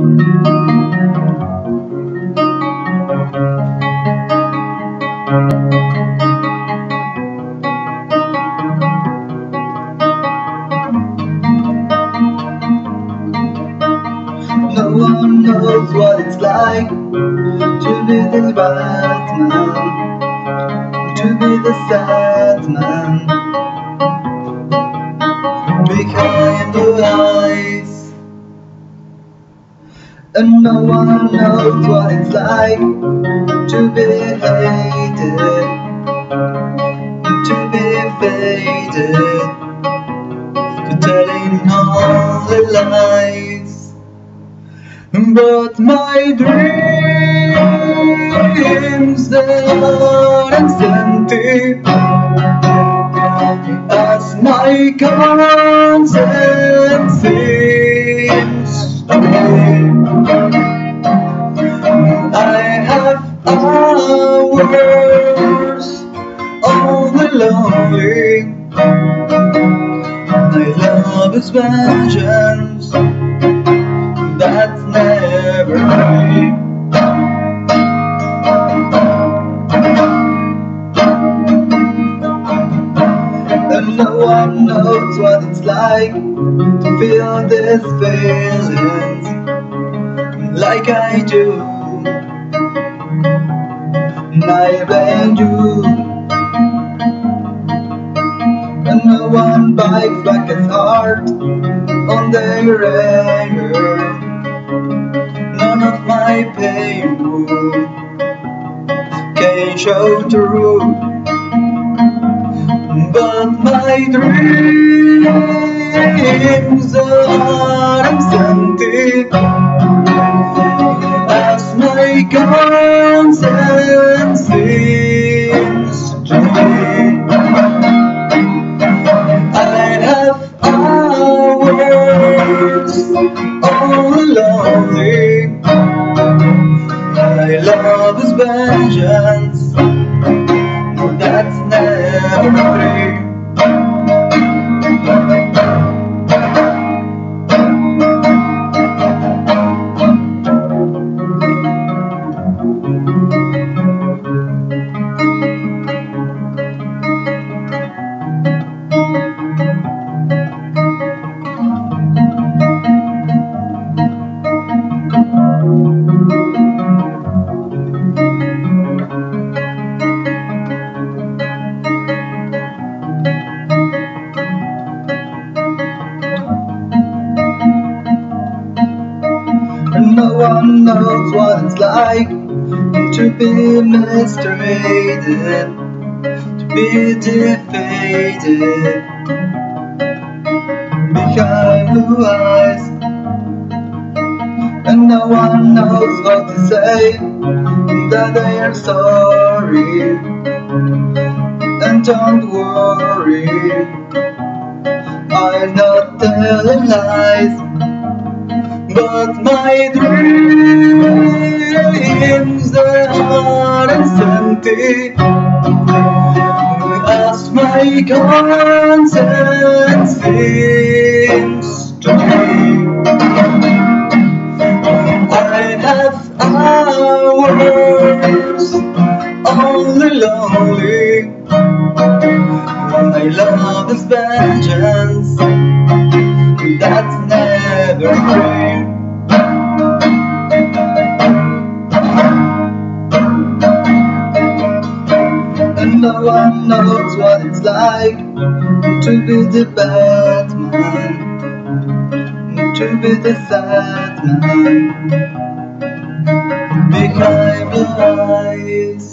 No one knows what it's like to be the Batman, to be the sad man behind the eyes. And no one knows what it's like to be hated, to be faded, to telling all the lies. But my dreams are empty as my conscience hours only lonely. My love is vengeance that's never free. And no one knows what it's like to feel these feelings like I do. I blame you. And no one bites back as hard on their anger. None of my pain would can show through. But my dreams are empty as my conscience Oh, I have hours all. My love vengeance that's never free. And no one knows what it's like to be mistreated, to be defeated behind blue eyes. And no one knows what to say, that they are sorry. And don't worry, I'm not telling lies. But my dreams they are empty as my conscience seems to be. I have hours only lonely. My love is vengeance that's never free. Knows what it's like to be the bad man, to be the sad man behind blue eyes.